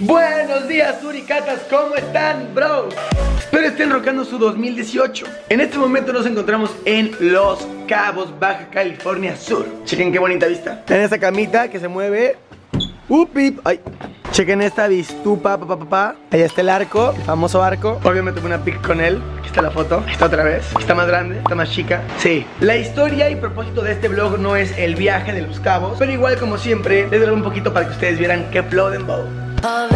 Buenos días, suricatas, ¿cómo están, bro? Espero estén rocando su 2018 En este momento nos encontramos en Los Cabos, Baja California Sur Chequen qué bonita vista En esta camita que se mueve Upip, ay Chequen esta vistupa, papá, papá. Ahí está el arco, el famoso arco. Obviamente tomé una pic con él. Aquí está la foto. Aquí está otra vez. Está más grande, está más chica. Sí. La historia y propósito de este vlog no es el viaje de los cabos. Pero igual, como siempre, les doy un poquito para que ustedes vieran qué flow bow. Bueno,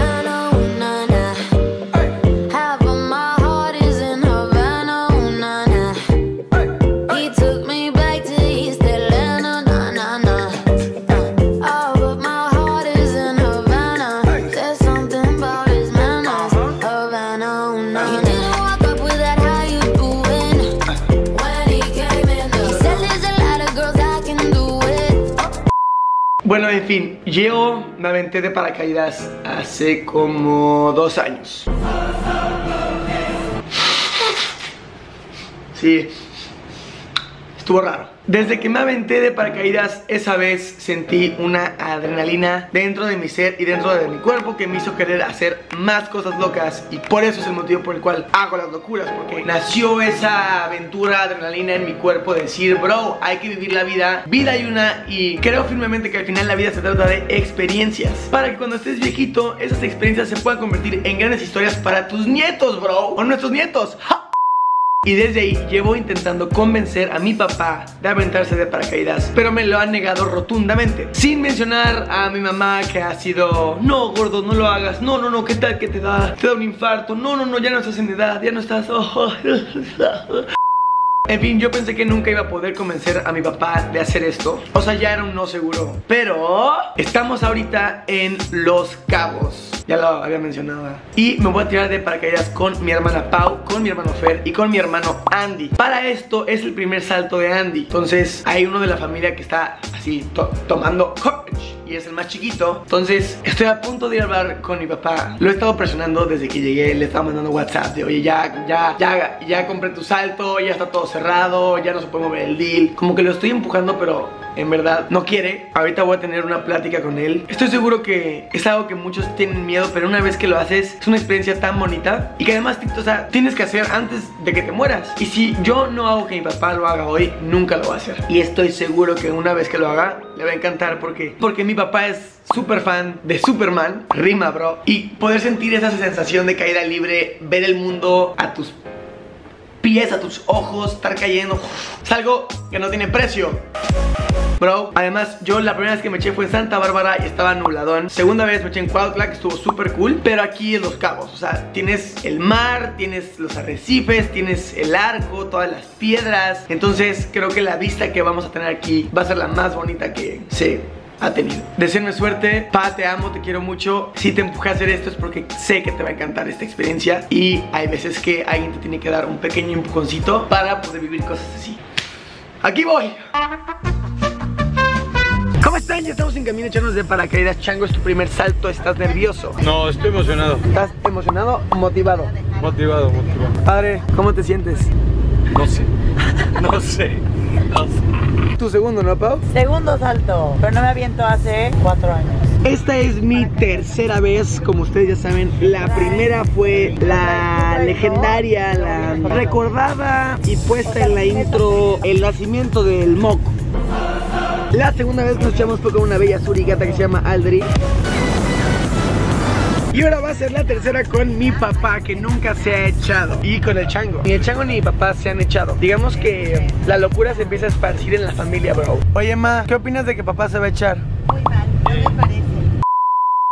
fin, yo me aventé de paracaídas hace como dos años. Sí, estuvo raro. Desde que me aventé de paracaídas, esa vez sentí una adrenalina dentro de mi ser y dentro de mi cuerpo que me hizo querer hacer más cosas locas y por eso es el motivo por el cual hago las locuras, porque nació esa aventura, adrenalina en mi cuerpo de decir, bro, hay que vivir la vida, vida hay una y creo firmemente que al final la vida se trata de experiencias, para que cuando estés viejito, esas experiencias se puedan convertir en grandes historias para tus nietos, bro, o nuestros nietos. Y desde ahí llevo intentando convencer a mi papá de aventarse de paracaídas Pero me lo ha negado rotundamente. Sin mencionar a mi mamá que ha sido No gordo, no lo hagas No, no, no, ¿qué tal que te da? Te da un infarto No, no, no, ya no estás en edad Ya no estás... Oh, En fin, yo pensé que nunca iba a poder convencer a mi papá de hacer esto. O sea, ya era un no seguro. Pero estamos ahorita en Los Cabos ya lo había mencionado Y me voy a tirar de paracaídas con mi hermana Pau, con mi hermano Fer y con mi hermano Andy. Para esto es el primer salto de Andy. Entonces hay uno de la familia que está así tomando courage y es el más chiquito. Entonces estoy a punto de ir a hablar con mi papá. Lo he estado presionando desde que llegué Le estaba mandando WhatsApp de oye ya, ya, ya, ya compré tu salto Ya está todo cerrado, ya no se puede mover el deal Como que lo estoy empujando pero en verdad no quiere. Ahorita voy a tener una plática con él. Estoy seguro que es algo que muchos tienen miedo Pero una vez que lo haces es una experiencia tan bonita Y que además o tienes que hacer antes de que te mueras. Y si yo no hago que mi papá lo haga hoy Nunca lo va a hacer. Y estoy seguro que una vez que lo haga Le va a encantar. Porque, porque mi papá es súper fan de Superman. Rima bro. Y poder sentir esa sensación de caída libre Ver el mundo a tus pies, a tus ojos Estar cayendo Es algo que no tiene precio Bro, además yo la primera vez que me eché fue en Santa Bárbara y estaba nubladón Segunda vez me eché en Cuautla que estuvo súper cool Pero aquí en Los Cabos, o sea, tienes el mar, tienes los arrecifes, tienes el arco, todas las piedras. Entonces creo que la vista que vamos a tener aquí va a ser la más bonita que se ha tenido. Deseenme suerte, pa, te amo, te quiero mucho. Si te empujé a hacer esto es porque sé que te va a encantar esta experiencia Y hay veces que alguien te tiene que dar un pequeño empujoncito Para poder vivir cosas así. Aquí voy ¿Cómo están? Ya estamos en camino a echarnos de paracaídas Chango, es tu primer salto, ¿estás nervioso? No, estoy emocionado ¿Estás emocionado o motivado? Motivado, motivado Padre, ¿cómo te sientes? No sé No sé No sé Tu segundo, ¿no, Pau? Segundo salto, pero no me aviento hace cuatro años esta es mi tercera vez, como ustedes ya saben La primera fue la legendaria, la recordada y puesta en la intro El nacimiento del moco la segunda vez nos echamos fue con una bella surigata que se llama Aldri y ahora va a ser la tercera con mi papá que nunca se ha echado. Y con el chango. Ni el chango ni mi papá se han echado. Digamos que la locura se empieza a esparcir en la familia, bro. Oye, ma, ¿qué opinas de que papá se va a echar? Muy mal, ¿no le parece?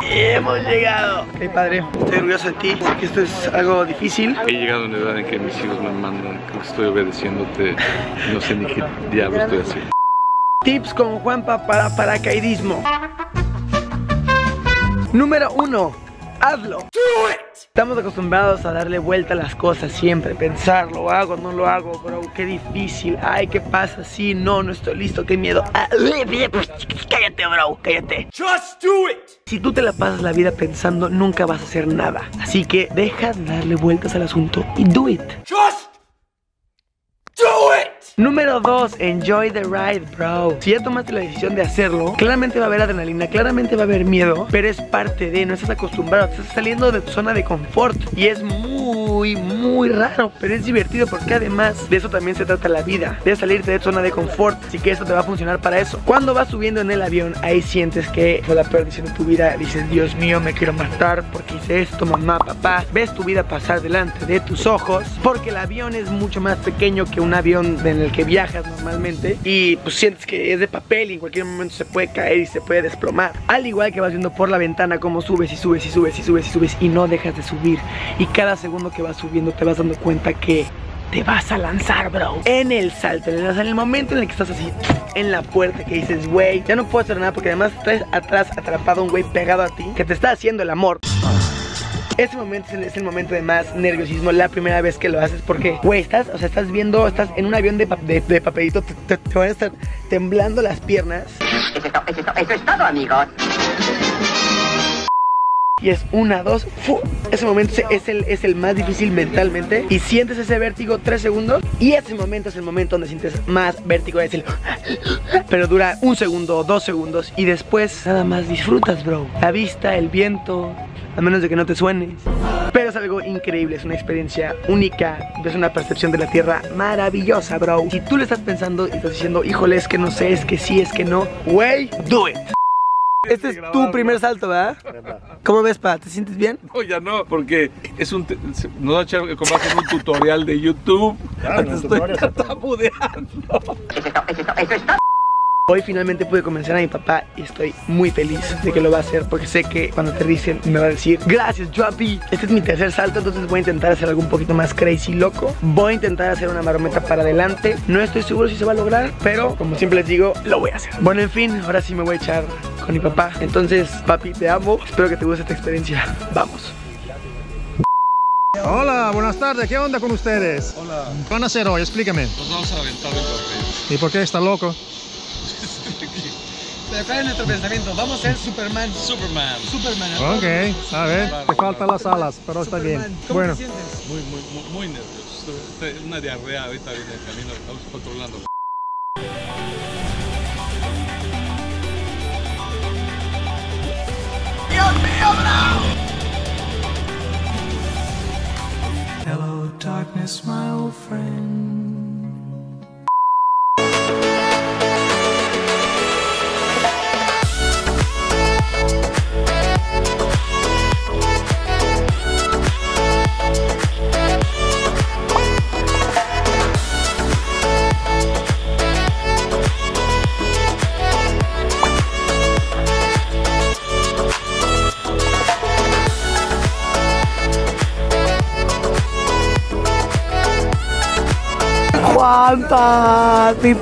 Hemos llegado. Ok, padre, estoy orgulloso de ti Sé que esto es algo difícil. He llegado a una edad en que mis hijos me mandan Creo que estoy obedeciéndote. No sé ni qué diablo estoy haciendo Tips con Juanpa para paracaidismo. Número 1 Hazlo. Estamos acostumbrados a darle vuelta a las cosas siempre. Pensar, lo hago, no lo hago, bro Qué difícil, ay, ¿qué pasa? Sí, no, no estoy listo, qué miedo. Ah, Cállate, bro, cállate. Just do it. Si tú te la pasas la vida pensando, nunca vas a hacer nada. Así que deja de darle vueltas al asunto y do it. Just do it Número 2, enjoy the ride, bro. Si ya tomaste la decisión de hacerlo, claramente va a haber adrenalina, claramente va a haber miedo, pero es parte de, no estás acostumbrado, estás saliendo de tu zona de confort y es muy, muy raro, pero es divertido porque además de eso también se trata la vida, de salirte de tu zona de confort, así que esto te va a funcionar para eso. Cuando vas subiendo en el avión, ahí sientes que fue la peor de tu vida, dices, Dios mío, me quiero matar porque hice esto, mamá, papá, ves tu vida pasar delante de tus ojos, porque el avión es mucho más pequeño que un avión en el que viajas normalmente y pues sientes que es de papel y en cualquier momento se puede caer y se puede desplomar. Al igual que vas viendo por la ventana cómo subes y subes y subes y subes y subes y no dejas de subir. Y cada segundo que vas subiendo te vas dando cuenta que te vas a lanzar, bro. En el salto, en el, el momento en el que estás así, en la puerta, que dices, güey, ya no puedo hacer nada porque además traes atrás atrapado un güey pegado a ti que te está haciendo el amor. Ese momento es el, momento de más nerviosismo la primera vez que lo haces porque, güey, estás, o sea, estás viendo, estás en un avión de, pa- de- papelito, te, van a estar temblando las piernas Eso es, to- eso es to- eso es todo, amigos. Y es una, dos, fu. Ese momento es el, es el más difícil mentalmente y sientes ese vértigo tres segundos y ese momento es el momento donde sientes más vértigo, es el... Pero dura un segundo, dos segundos y después nada más disfrutas, bro. La vista, el viento, a menos de que no te suenes. Pero es algo increíble, es una experiencia única, es una percepción de la tierra maravillosa, bro. Si tú le estás pensando y estás diciendo, híjole, es que no sé, es que sí, es que no, wey, do it. Este es tu primer salto, ¿verdad? ¿Cómo ves, pa? ¿Te sientes bien? No, ya no, porque es un. te- Nos va a echar como hacen un tutorial de YouTube. Claro, Te estoy tartamudeando. Eso es to- eso es to- eso es todo. Hoy finalmente pude convencer a mi papá y estoy muy feliz de que lo va a hacer porque sé que cuando aterricen me va a decir Gracias, Jumpy. Este es mi tercer salto, entonces voy a intentar hacer algo un poquito más crazy loco. Voy a intentar hacer una marometa para adelante. No estoy seguro si se va a lograr, pero como siempre les digo, lo voy a hacer. Bueno, en fin, ahora sí me voy a echar con mi papá. Entonces, papi, te amo. Espero que te guste esta experiencia. Vamos. Hola, buenas tardes. ¿Qué onda con ustedes? Hola, ¿Qué van a hacer hoy? Explícame. nos vamos a aventar el papel. ¿Y por qué está loco? ¿Cuál es nuestro pensamiento? Vamos a ser Superman. Superman. Superman. Ok, a ver, te faltan las alas, pero está bien. Bueno, sientes? Muy, muy, muy, muy nervioso. Una diarrea ahorita viene el camino, estamos controlando. Hello, darkness, my old friend. Juanpa, mi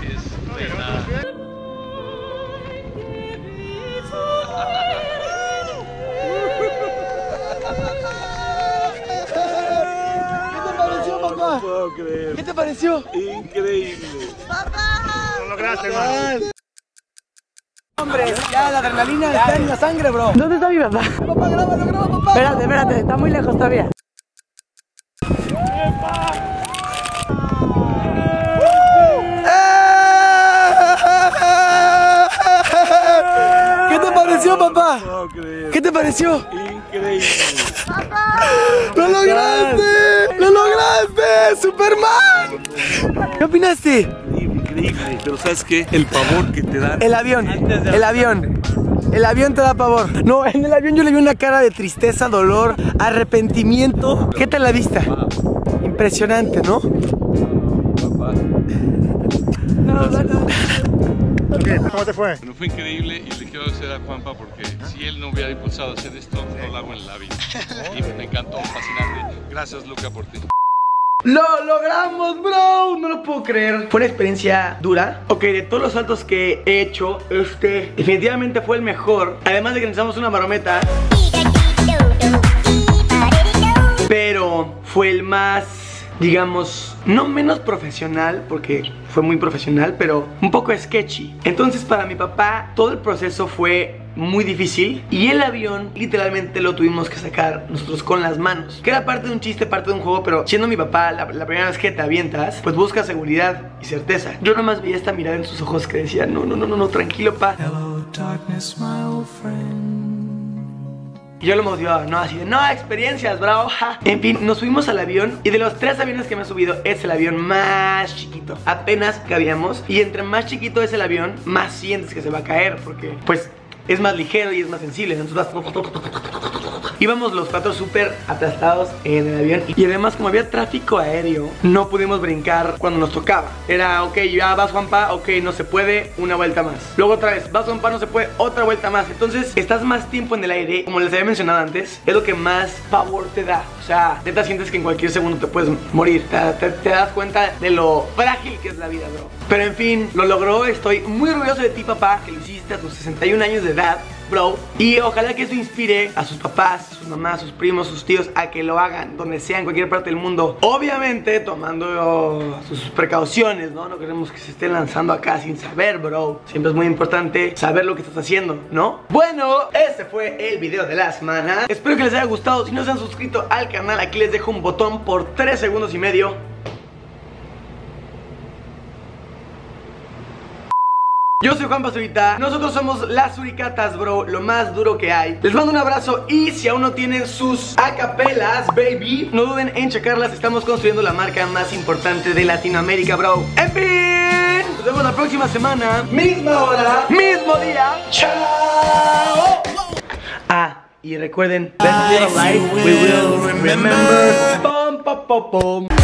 que me aprecies. neta. ¿Qué te pareció, papá? puedo creer. ¿Qué te pareció? Increíble. Hombre, ya la adrenalina está en la sangre, bro. ¿Dónde está mi papá? Papá, grábalo, grábalo, papá. Espérate, espérate, está muy lejos todavía. ¿Qué te pareció, papá? No puedo creer. ¿Qué te pareció? Increíble. ¡Lo lograste! ¡Lo lograste! ¡Superman! ¿Qué opinaste? Increíble, increíble. Pero ¿sabes qué? El pavor que te da. El avión, el avión. El avión te da pavor. No, en el avión yo le vi una cara de tristeza, dolor, arrepentimiento. ¿Qué tal la vista? Impresionante, ¿no? ¿Cómo te fue? Bueno, fue increíble y le quiero agradecer a Juanpa porque si él no hubiera impulsado a hacer esto, no lo hago en la vida. Y me encantó, fascinante. Gracias, Luca, por ti. ¡Lo logramos, bro! No lo puedo creer. Fue una experiencia dura. Ok, de todos los saltos que he hecho, este definitivamente fue el mejor. Además de que necesitamos una marometa. Pero fue el más, digamos, no menos profesional, porque fue muy profesional, pero un poco sketchy. Entonces para mi papá todo el proceso fue muy difícil y el avión literalmente lo tuvimos que sacar nosotros con las manos. Que era parte de un chiste, parte de un juego, pero siendo mi papá la, la primera vez que te avientas, pues busca seguridad y certeza. Yo nomás veía esta mirada en sus ojos que decía, no, no, no, no, no, tranquilo, pa. Hello, darkness, my old friend. Yo lo motivaba, ¿no? Así de, no, experiencias, bravo. ja". En fin, nos subimos al avión y de los tres aviones que me he subido, es el avión más chiquito. Apenas cabíamos. Y entre más chiquito es el avión, más sientes que se va a caer. Porque, pues, es más ligero y es más sensible. Entonces vas... Íbamos los cuatro súper aplastados en el avión Y además como había tráfico aéreo No pudimos brincar cuando nos tocaba. Era, ok, ya vas Juanpa, ok, no se puede Una vuelta más. Luego otra vez, vas Juanpa, no se puede, otra vuelta más. Entonces estás más tiempo en el aire Como les había mencionado antes Es lo que más favor te da. O sea, neta sientes que en cualquier segundo te puedes morir. Te, te- te das cuenta de lo frágil que es la vida, bro. Pero en fin, lo logró Estoy muy orgulloso de ti, papá Que lo hiciste a tus 61 años de edad bro. Y ojalá que esto inspire a sus papás, a sus mamás, a sus primos, sus tíos a que lo hagan donde sea, en cualquier parte del mundo. Obviamente tomando sus precauciones, ¿no? No queremos que se estén lanzando acá sin saber, bro. Siempre es muy importante saber lo que estás haciendo, ¿no? Bueno, este fue el video de la semana. Espero que les haya gustado. Si no se han suscrito al canal, aquí les dejo un botón por 3 segundos y medio. Yo soy Juan Pazurita, nosotros somos las Suricatas, bro, lo más duro que hay. Les mando un abrazo y si aún no tienen sus acapelas, baby No duden en checarlas, estamos construyendo la marca más importante de Latinoamérica, bro. En fin, nos vemos la próxima semana Misma hora, mismo día. Chao. Ah, y recuerden, let's live a life we will remember. Pom, pom, pom, pom.